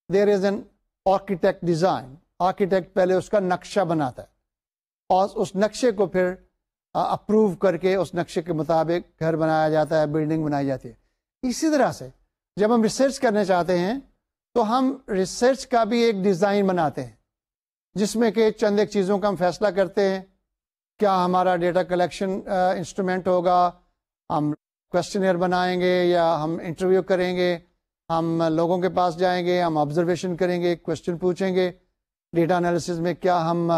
there is an architect design. Architect पहले उसका नक्शा बनाता है और उस नक्शे को फिर अप्रूव करके उस नक्शे के मुताबिक घर बनाया जाता है बिल्डिंग बनाई जाती है इसी तरह से, जब हम रिसर्च करने चाहते हैं तो हम रिसर्च का भी एक डिज़ाइन बनाते हैं, जिसमें कि चंद एक चीज़ों का हम फैसला करते हैं। क्या हमारा डेटा कलेक्शन इंस्ट्रूमेंट होगा? हम क्वेश्चनर बनाएँगे या हम इंटरव्यू करेंगे? हम लोगों के पास जाएँगे, हम ऑब्जर्वेशन करेंगे क्वेश्चन पूछेंगे। डेटा एनालिसिस में क्या हम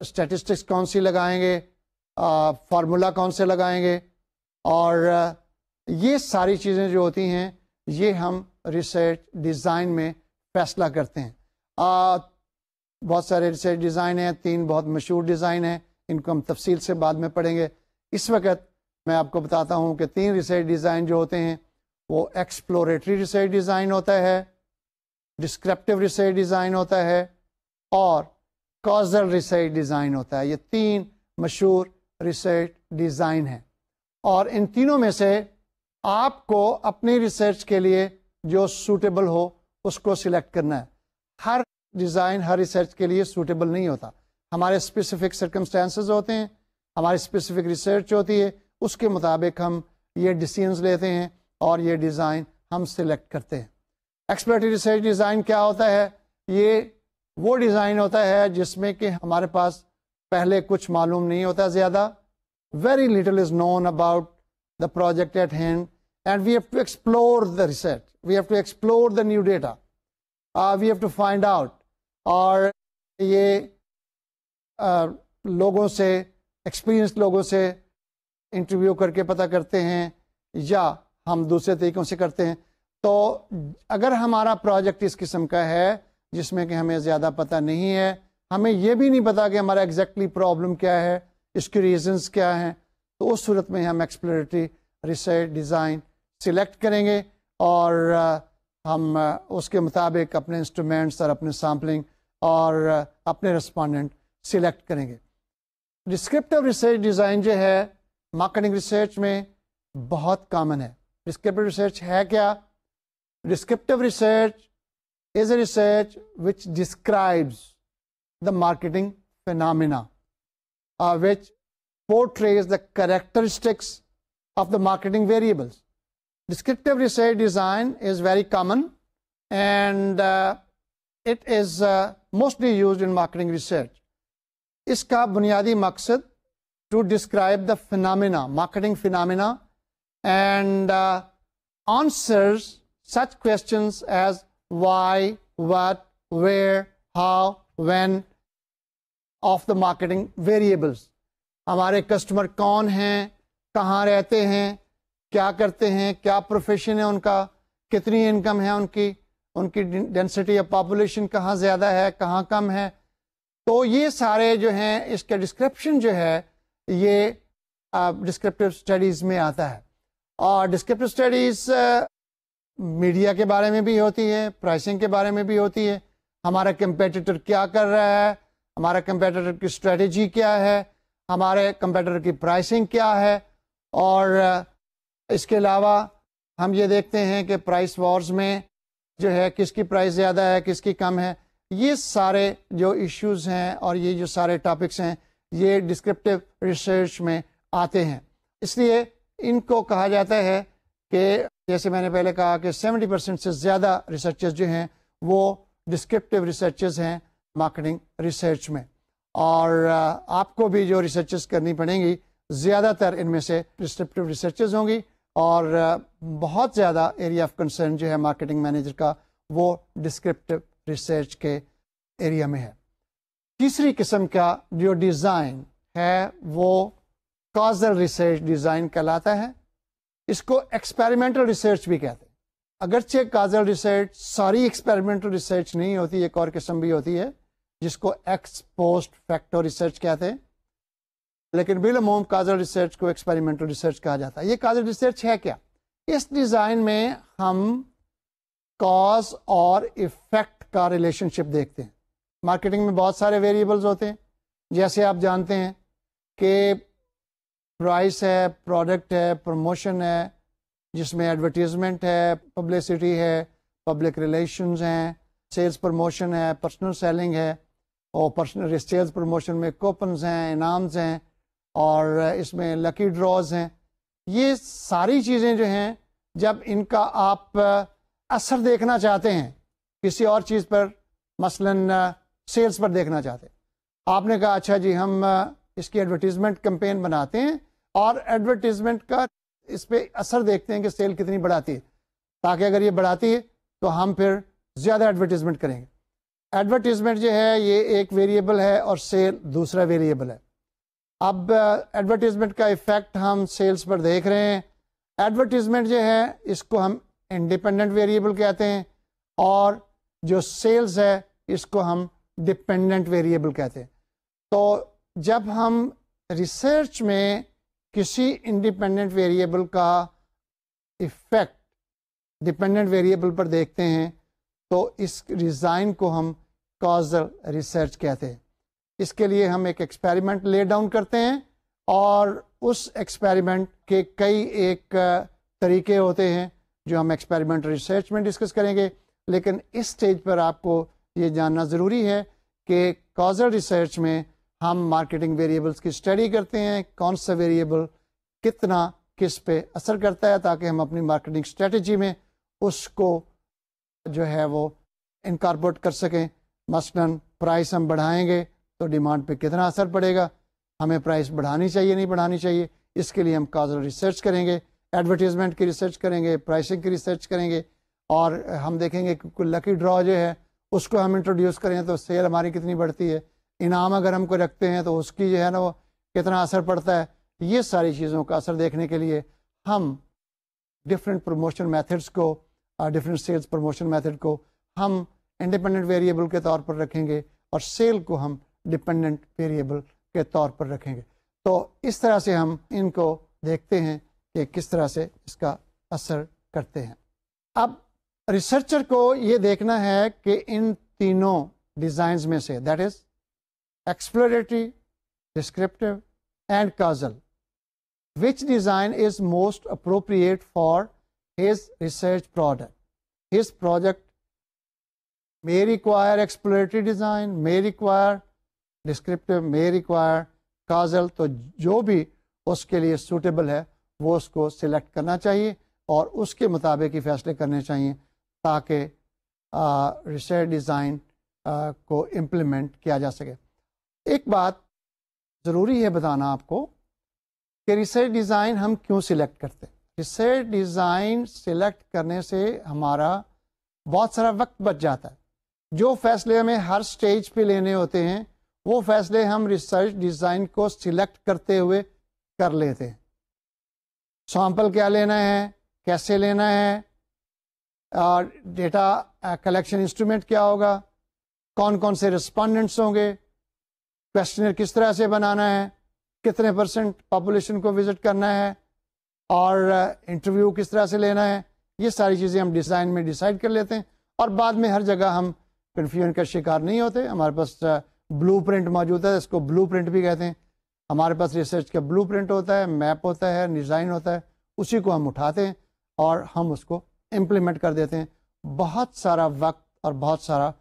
स्टैटिस्टिक्स कौन सी लगाएँगे? फार्मूला कौन से लगाएँगे? और ये सारी चीज़ें जो होती हैं ये हम रिसर्च डिज़ाइन में फैसला करते हैं। आ, बहुत सारे रिसर्च डिज़ाइन हैं तीन बहुत मशहूर डिज़ाइन हैं इनको हम तफसील से बाद में पढ़ेंगे। इस वक्त मैं आपको बताता हूँ कि तीन रिसर्च डिज़ाइन जो होते हैं वो एक्सप्लोरेटरी रिसर्च डिज़ाइन होता है डिस्क्रिप्टिव रिसर्च डिज़ाइन होता है और कॉजल रिसर्च डिज़ाइन होता है। ये तीन मशहूर रिसर्च डिज़ाइन हैं। और इन तीनों में से आपको अपनी रिसर्च के लिए जो सूटेबल हो, उसको सिलेक्ट करना है। हर डिज़ाइन हर रिसर्च के लिए सूटेबल नहीं होता। हमारे स्पेसिफिक सर्कमस्टांसेस होते हैं, हमारी स्पेसिफिक रिसर्च होती है, उसके मुताबिक हम ये डिसीजंस लेते हैं और ये डिज़ाइन हम सिलेक्ट करते हैं। एक्सपर्टी रिसर्च डिज़ाइन क्या होता है? ये, वो डिज़ाइन होता है जिसमें कि हमारे पास पहले कुछ मालूम नहीं होता ज़्यादा। Very little is known about the project at hand and we have to explore the research. We have to explore the new data. Uh, we have to find out. और ये uh, लोगों से एक्सपीरियंस लोगों से interview करके पता करते हैं या हम दूसरे तरीक़ों से करते हैं तो अगर हमारा प्रोजेक्ट इस किस्म का है जिसमें कि हमें ज़्यादा पता नहीं है हमें यह भी नहीं पता कि हमारा एग्जैक्टली प्रॉब्लम क्या है इसके रीजंस क्या हैं तो उस सूरत में हम एक्सप्लोरेटरी रिसर्च डिज़ाइन सिलेक्ट करेंगे और हम उसके मुताबिक अपने इंस्ट्रूमेंट्स और अपने सैम्पलिंग और अपने रिस्पोंडेंट सिलेक्ट करेंगे। डिस्क्रिप्टिव रिसर्च डिज़ाइन जो है, मार्केटिंग रिसर्च में बहुत कॉमन है। डिस्क्रिप्टिव रिसर्च है क्या? Descriptive research is a research which describes the marketing phenomena which portrays the characteristics of the marketing variables. Descriptive research design is very common and uh, it is uh, mostly used in marketing research. इसका बुनियादी मकसद to describe the phenomena, marketing phenomena and uh, answers such questions as why, what, where, how, when of the marketing variables. हमारे customer कौन हैं कहाँ रहते हैं क्या करते हैं, क्या प्रोफेशन है उनका, कितनी इनकम है उनकी उनकी डेंसिटी ऑफ़ पॉपुलेशन कहाँ ज़्यादा है, कहाँ कम है? तो ये सारे जो हैं, इसका डिस्क्रिप्शन जो है, ये डिस्क्रिप्टिव स्टडीज़ में आता है। और डिस्क्रिप्टिव स्टडीज़ मीडिया के बारे में भी होती है प्राइसिंग के बारे में भी होती है। हमारा कंपेटिटर क्या कर रहा है? हमारा कंपेटिटर की स्ट्रेटजी क्या है? हमारे कंपेटिटर की प्राइसिंग क्या है? और इसके अलावा हम ये देखते हैं कि प्राइस वॉर्स में जो है, किसकी प्राइस ज़्यादा है, किसकी कम है, ये सारे जो इश्यूज़ हैं और ये जो सारे टॉपिक्स हैं, ये डिस्क्रिप्टिव रिसर्च में आते हैं। इसलिए इनको कहा जाता है कि जैसे मैंने पहले कहा कि 70 परसेंट से ज़्यादा रिसर्चर्स जो हैं, वो डिस्क्रिप्टिव रिसर्चर्स हैं मार्केटिंग रिसर्च में। और, आपको भी जो रिसर्चेस करनी पड़ेंगी, ज़्यादातर इनमें से डिस्क्रिप्टिव रिसर्चेस होंगी। और बहुत ज़्यादा एरिया ऑफ़ कंसर्न जो है मार्केटिंग मैनेजर का, वो डिस्क्रिप्टिव रिसर्च के एरिया में है। तीसरी किस्म का जो डिज़ाइन है, वो काजल रिसर्च डिज़ाइन कहलाता है। इसको एक्सपेरिमेंटल रिसर्च भी कहते हैं। अगरचे काजल रिसर्च सारी एक्सपेरिमेंटल रिसर्च नहीं होती, एक और किस्म भी होती है, जिसको एक्स पोस्ट फैक्टर रिसर्च कहते हैं। लेकिन बिलमोम काजल रिसर्च को एक्सपेरिमेंटल रिसर्च कहा जाता है। ये काजल रिसर्च है क्या? इस डिज़ाइन में हम कॉज और इफ़ेक्ट का रिलेशनशिप देखते हैं। मार्केटिंग में बहुत सारे वेरिएबल्स होते हैं। जैसे आप जानते हैं कि प्राइस है, प्रोडक्ट है, प्रमोशन है, जिसमें एडवर्टीजमेंट है, पब्लिसिटी है, पब्लिक रिलेशंस हैं, सेल्स प्रमोशन है, पर्सनल सेलिंग है, और पर्सनल सेल्स प्रमोशन में कूपन्स हैं, इनाम्स हैं और इसमें लकी ड्रॉज हैं। ये सारी चीज़ें जो हैं, जब इनका आप असर देखना चाहते हैं, किसी और चीज़ पर, मसलन सेल्स पर देखना चाहते हैं। आपने कहा अच्छा जी, हम इसकी एडवर्टीजमेंट कंपेन बनाते हैं और एडवर्टीजमेंट का इस पर असर देखते हैं कि सेल कितनी बढ़ाती है। ताकि अगर ये बढ़ाती है तो हम फिर ज़्यादा एडवर्टीजमेंट करेंगे। एडवर्टीजमेंट जो है, ये एक वेरिएबल है और सेल दूसरा वेरिएबल है। अब एडवर्टीजमेंट का इफ़ेक्ट हम सेल्स पर देख रहे हैं। एडवर्टीजमेंट जो है, इसको हम इंडिपेंडेंट वेरिएबल कहते हैं और जो सेल्स है, इसको हम डिपेंडेंट वेरिएबल कहते हैं। तो जब हम रिसर्च में किसी इंडिपेंडेंट वेरिएबल का इफ़ेक्ट डिपेंडेंट वेरिएबल पर देखते हैं तो इस डिज़ाइन को हम कॉजल रिसर्च कहते हैं। इसके लिए हम एक एक्सपेरिमेंट ले डाउन करते हैं और उस एक्सपेरिमेंट के कई एक तरीके होते हैं जो हम एक्सपेरिमेंट रिसर्च में डिस्कस करेंगे। लेकिन इस स्टेज पर आपको ये जानना ज़रूरी है कि कॉजल रिसर्च में हम मार्केटिंग वेरिएबल्स की स्टडी करते हैं, कौन सा वेरिएबल कितना, किस पे असर करता है ताकि हम अपनी मार्केटिंग स्ट्रेटजी में उसको जो है वो इनकारपोरेट कर सकें। मसलन प्राइस हम बढ़ाएँगे तो डिमांड पे कितना असर पड़ेगा? हमें प्राइस बढ़ानी चाहिए, नहीं बढ़ानी चाहिए? इसके लिए हम काजल रिसर्च करेंगे एडवर्टीजमेंट की रिसर्च करेंगे प्राइसिंग की रिसर्च करेंगे और हम देखेंगे कोई लकी ड्रॉ जो है, उसको हम इंट्रोड्यूस करें तो सेल हमारी कितनी बढ़ती है। इनाम अगर हमको रखते हैं तो उसकी जो है ना वो कितना असर पड़ता है? ये सारी चीज़ों का असर देखने के लिए हम डिफरेंट प्रमोशन मेथड्स को डिफरेंट सेल्स प्रमोशन मेथड को हम इंडिपेंडेंट वेरिएबल के तौर पर रखेंगे और सेल को हम डिपेंडेंट वेरिएबल के तौर पर रखेंगे तो इस तरह से हम इनको देखते हैं कि किस तरह से इसका असर करते हैं अब रिसर्चर को ये देखना है कि इन तीनों डिज़ाइंस में से that is exploratory descriptive and causal which design is most appropriate for his research product. His project may require exploratory design, may require descriptive, may require causal. तो जो भी उसके लिए सूटेबल है वो उसको सिलेक्ट करना चाहिए और उसके मुताबिक ही फैसले करने चाहिए ताकि रिसर्च डिज़ाइन को इम्प्लीमेंट किया जा सके एक बात ज़रूरी है बताना आपको कि रिसर्च डिज़ाइन हम क्यों सिलेक्ट करते हैं इससे डिज़ाइन सिलेक्ट करने से हमारा बहुत सारा वक्त बच जाता है जो फैसले हमें हर स्टेज पे लेने होते हैं वो फैसले हम रिसर्च डिज़ाइन को सिलेक्ट करते हुए कर लेते सैंपल क्या लेना है? कैसे लेना है? और डेटा कलेक्शन इंस्ट्रूमेंट क्या होगा? कौन कौन से रिस्पॉन्डेंट्स होंगे? क्वेश्चनर किस तरह से बनाना है? कितने परसेंट पॉपुलेशन को विज़िट करना है? और इंटरव्यू किस तरह से लेना है? ये सारी चीज़ें हम डिज़ाइन में डिसाइड कर लेते हैं। और बाद में हर जगह हम कन्फ्यूज़न का शिकार नहीं होते। हमारे पास ब्लू प्रिंट मौजूद है, इसको ब्लू प्रिंट भी कहते हैं। हमारे पास रिसर्च का ब्लू प्रिंट होता है, मैप होता है, डिज़ाइन होता है, उसी को हम उठाते हैं और हम उसको इम्प्लीमेंट कर देते हैं। बहुत सारा वक्त और बहुत सारा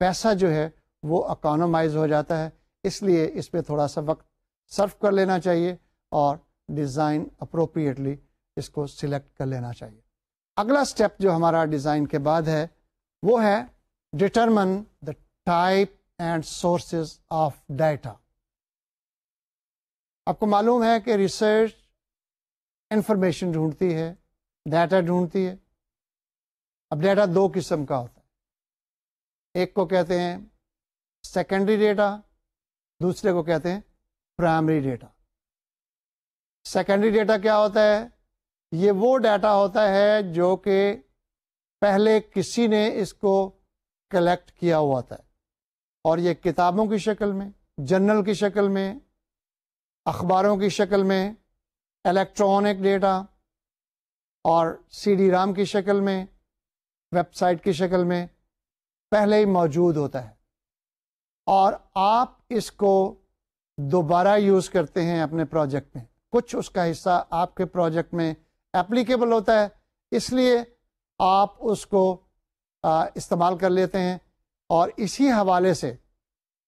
पैसा जो है, वो अकानोमाइज हो जाता है, इसलिए इस पर थोड़ा सा वक्त सर्व कर लेना चाहिए और डिज़ाइन अप्रोप्रिएटली इसको सिलेक्ट कर लेना चाहिए। अगला स्टेप जो हमारा डिज़ाइन के बाद है, वो है determine the type and sources of data आपको मालूम है कि रिसर्च इंफॉर्मेशन ढूंढती है डाटा ढूंढती है। अब डाटा दो किस्म का होता है। एक को कहते हैं सेकेंडरी डेटा दूसरे को कहते हैं प्राइमरी डेटा सेकेंडरी डेटा क्या होता है? ये वो डाटा होता है जो कि पहले किसी ने इसको कलेक्ट किया हुआ था। और ये किताबों की शक्ल में, जर्नल की शक्ल में, अखबारों की शक्ल में, इलेक्ट्रॉनिक डेटा और सी डी राम की शक्ल में, वेबसाइट की शक्ल में पहले ही मौजूद होता है। और आप इसको दोबारा यूज़ करते हैं अपने प्रोजेक्ट में। कुछ उसका हिस्सा आपके प्रोजेक्ट में एप्लीकेबल होता है, इसलिए आप उसको इस्तेमाल कर लेते हैं। और इसी हवाले से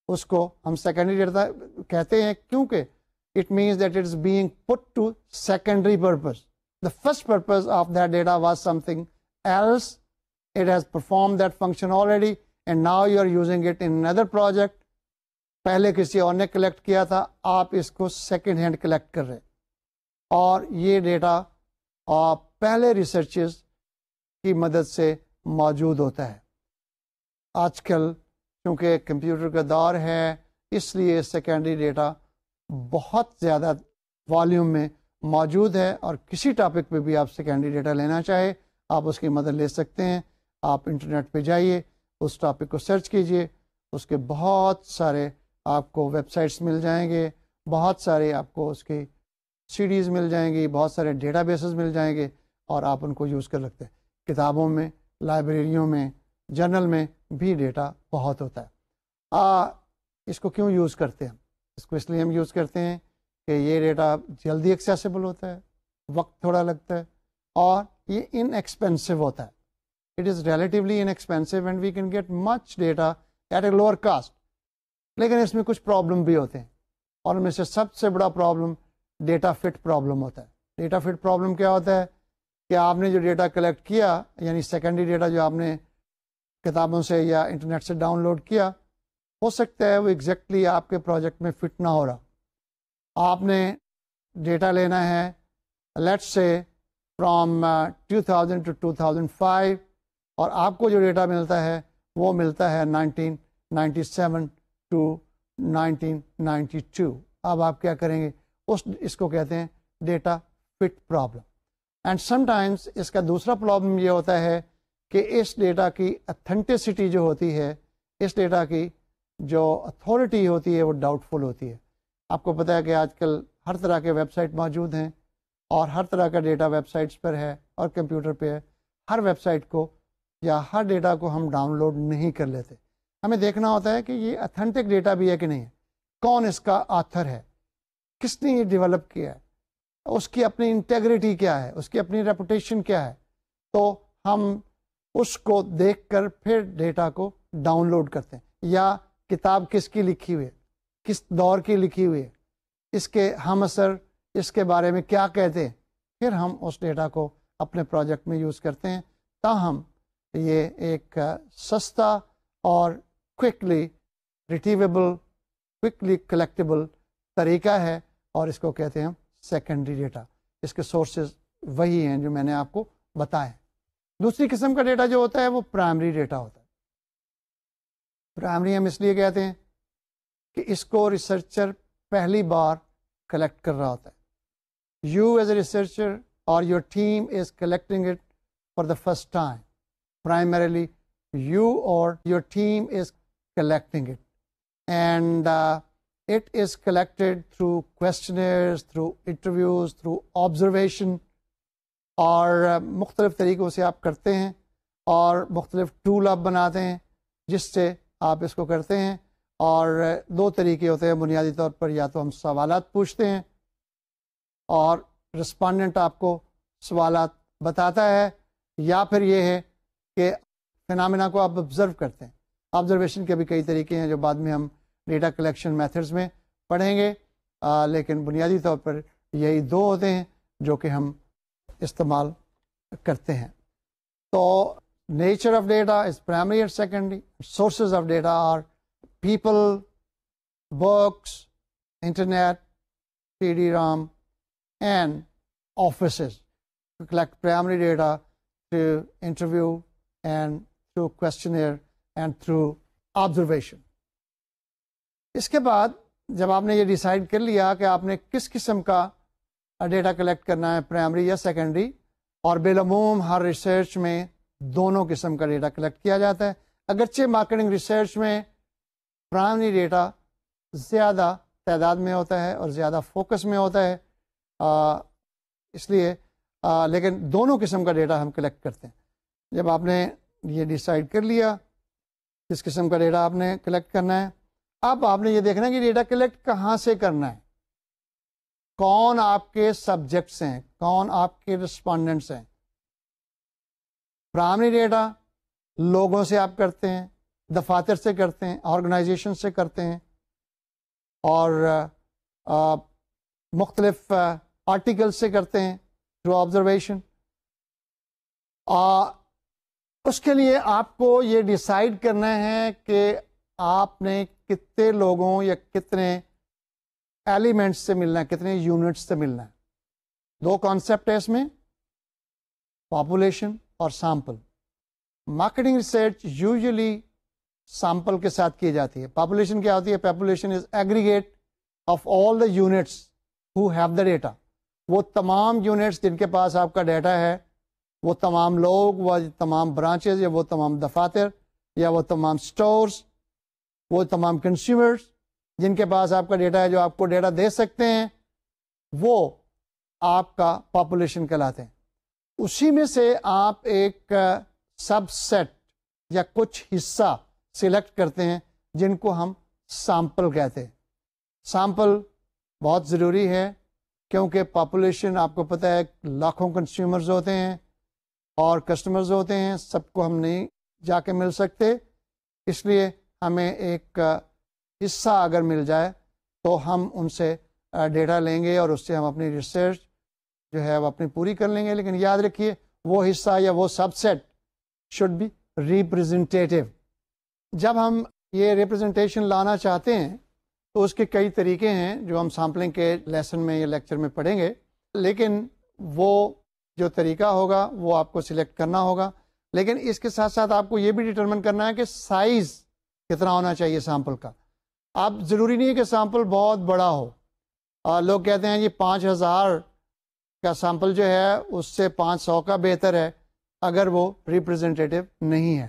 उसको हम सेकेंडरी डेटा कहते हैं क्योंकि means that it is being put to secondary purpose. The first purpose of that data was something else. It has performed that function already and now you are using it in another project. पहले किसी और ने collect किया था आप इसको second hand collect कर रहे और ये डेटा पहले रिसर्चेस की मदद से मौजूद होता है आजकल, क्योंकि कंप्यूटर का दौर है, इसलिए सेकेंडरी डेटा बहुत ज़्यादा वॉल्यूम में मौजूद है और किसी टॉपिक पे भी आप सेकेंडरी डेटा लेना चाहे, आप उसकी मदद ले सकते हैं। आप इंटरनेट पे जाइए, उस टॉपिक को सर्च कीजिए, उसके बहुत सारे आपको वेबसाइट्स मिल जाएँगे, बहुत सारे आपको उसकी सीडीज़ मिल जाएँगी, बहुत सारे डेटा मिल जाएँगे और आप उनको यूज़ कर सकते हैं। किताबों में लाइब्रेरियों में जर्नल में भी डेटा बहुत होता है। आ, इसको क्यों यूज़ करते हैं? इसको इसलिए हम यूज़ करते हैं कि ये डेटा जल्दी एक्सेसिबल होता है वक्त थोड़ा लगता है और ये इनएक्सपेंसिव होता है। It is relatively inexpensive and we can get much data at a lower cost लेकिन इसमें कुछ प्रॉब्लम भी होते हैं और उनमें से सबसे बड़ा प्रॉब्लम डेटा फिट प्रॉब्लम होता है। डेटा फिट प्रॉब्लम क्या होता है? कि आपने जो डेटा कलेक्ट किया यानी सेकेंडरी डेटा जो आपने किताबों से या इंटरनेट से डाउनलोड किया, हो सकता है वो एग्जैक्टली आपके प्रोजेक्ट में फिट ना हो रहा। आपने डेटा लेना है लेट्स से फ्रॉम 2000 टू 2005 और आपको जो डेटा मिलता है, वो मिलता है 1997 टू 1992 अब आप क्या करेंगे? उस, इसको कहते हैं data fit problem and sometimes इसका दूसरा प्रॉब्लम ये होता है कि इस डेटा की अथेंटिसिटी जो होती है, इस डेटा की जो अथॉरिटी होती है, वो डाउटफुल होती है। आपको पता है कि आजकल हर तरह के वेबसाइट मौजूद हैं और हर तरह का डेटा वेबसाइट्स पर है और कंप्यूटर पे है। हर वेबसाइट को या हर डेटा को हम डाउनलोड नहीं कर लेते। हमें देखना होता है कि ये अथेंटिक डेटा भी है कि नहीं है? कौन इसका आथर है? किसने ये डेवलप किया है? उसकी अपनी इंटेग्रिटी क्या है? उसकी अपनी रेपुटेशन क्या है? तो हम उसको देखकर फिर डेटा को डाउनलोड करते हैं। या किताब किसकी लिखी हुई है? किस दौर की लिखी हुई है? इसके हम असर, इसके बारे में क्या कहते हैं? फिर हम उस डेटा को अपने प्रोजेक्ट में यूज़ करते हैं, ताहम ये एक सस्ता और क्विकली रिटीवेबल क्विकली कलेक्टेबल तरीका है और इसको कहते हैं सेकेंडरी डेटा। इसके सोर्सेज वही हैं जो मैंने आपको बताए। दूसरी किस्म का डेटा जो होता है वो प्राइमरी डेटा होता है। प्राइमरी हम इसलिए कहते हैं कि इसको रिसर्चर पहली बार कलेक्ट कर रहा होता है। यू एज ए रिसर्चर और your team is collecting it for the first time primarily you और your team is collecting it and it is collected through questionnaires, through interviews, through observation और मुख्तलिफ़ तरीक़ों से आप करते हैं और मुख्तलिफ़ टूल आप बनाते हैं जिससे आप इसको करते हैं और दो तरीके होते हैं बुनियादी तौर पर। या तो हम सवाल पूछते हैं और रिस्पॉन्डेंट आपको सवाल बताता है या फिर ये है कि फिनामिना को आप ऑब्ज़र्व करते हैं। ऑब्जर्वेशन के भी कई तरीके हैं जो बाद में हम डेटा कलेक्शन मेथड्स में पढ़ेंगे। आ, लेकिन बुनियादी तौर पर यही दो होते हैं जो कि हम इस्तेमाल करते हैं। तो nature of data is primary and secondary sources of data are people books internet P डी Ram and office primary data through interview and through questionnaire and through observation. इसके बाद जब आपने ये डिसाइड कर लिया कि आपने किस किस्म का डेटा कलेक्ट करना है प्राइमरी या सेकेंडरी और बेलमूम हर रिसर्च में दोनों किस्म का डेटा कलेक्ट किया जाता है। अगरचे मार्केटिंग रिसर्च में प्राइमरी डेटा ज़्यादा तादाद में होता है और ज़्यादा फोकस में होता है। इसलिए लेकिन दोनों किस्म का डेटा हम कलेक्ट करते हैं। जब आपने ये डिसाइड कर लिया, किस किस्म का डेटा आपने कलेक्ट करना है, अब आपने ये देखना है कि डेटा कलेक्ट कहाँ से करना है। कौन आपके सब्जेक्ट्स हैं? कौन आपके रिस्पोंडेंट्स हैं? प्राइमरी डेटा लोगों से आप करते हैं दफातर से करते हैं ऑर्गेनाइजेशन से करते हैं, और मुख्तलिफ़ आर्टिकल से करते हैं थ्रू ऑब्जर्वेशन उसके लिए आपको ये डिसाइड करना है कि आपने कितने लोगों या कितने एलिमेंट्स से मिलना है, कितने यूनिट्स से मिलना है। दो कॉन्सेप्ट है इसमें पॉपुलेशन और sample marketing research usually sample के साथ की जाती है। पॉपुलेशन क्या होती है? Population is aggregate of all the units who have the data वो तमाम यूनिट्स जिनके पास आपका डाटा है, वो तमाम लोग, व तमाम ब्रांचेज या वो तमाम दफातर, या वो तमाम स्टोर्स वो तमाम कंज्यूमर्स जिनके पास आपका डेटा है, जो आपको डेटा दे सकते हैं, वो आपका पॉपुलेशन कहलाते हैं। उसी में से आप एक सबसेट या कुछ हिस्सा सिलेक्ट करते हैं, जिनको हम सैंपल कहते हैं। सैंपल बहुत ज़रूरी है, क्योंकि पॉपुलेशन आपको पता है, लाखों कंज्यूमर्स होते हैं और कस्टमर्स होते हैं, सबको हम नहीं जाके मिल सकते। इसलिए हमें एक हिस्सा अगर मिल जाए तो हम उनसे डेटा लेंगे और उससे हम अपनी रिसर्च जो है वो अपनी पूरी कर लेंगे। लेकिन याद रखिए, वो हिस्सा या वो सबसेट शुड बी रिप्रेजेंटेटिव जब हम ये रिप्रेजेंटेशन लाना चाहते हैं तो उसके कई तरीके हैं जो हम सैम्पलिंग के लेसन में या लेक्चर में पढ़ेंगे। लेकिन वो जो तरीका होगा, वो आपको सिलेक्ट करना होगा। लेकिन इसके साथ साथ आपको ये भी डिटरमिन करना है कि साइज़ कितना होना चाहिए सैंपल का। अब ज़रूरी नहीं है कि सैंपल बहुत बड़ा हो। लोग कहते हैं जी पाँच हज़ार का सैंपल जो है उससे पाँच सौ का बेहतर है अगर वो रिप्रेजेंटेटिव नहीं है।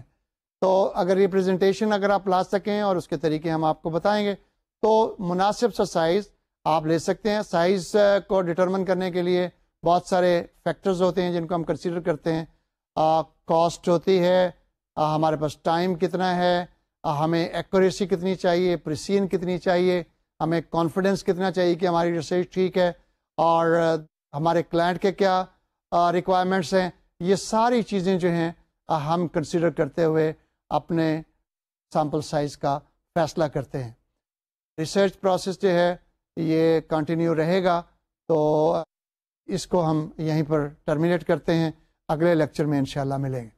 तो अगर रिप्रेजेंटेशन अगर आप ला सकें और उसके तरीके हम आपको बताएँगे तो मुनासिब सा साइज़ आप ले सकते हैं। साइज़ को डिटरमिन करने के लिए बहुत सारे फैक्टर्स होते हैं जिनको हम कंसिडर करते हैं। कॉस्ट होती है आ, हमारे पास टाइम कितना है हमें एक्यूरेसी कितनी चाहिए प्रिसीन कितनी चाहिए, हमें कॉन्फिडेंस कितना चाहिए कि हमारी रिसर्च ठीक है, और हमारे क्लाइंट के क्या रिक्वायरमेंट्स हैं, ये सारी चीज़ें जो हैं हम कंसिडर करते हुए अपने सैंपल साइज़ का फैसला करते हैं। रिसर्च प्रोसेस जो है, ये कंटिन्यू रहेगा तो इसको हम यहीं पर टर्मिनेट करते हैं। अगले लेक्चर में इंशाल्लाह मिलेंगे।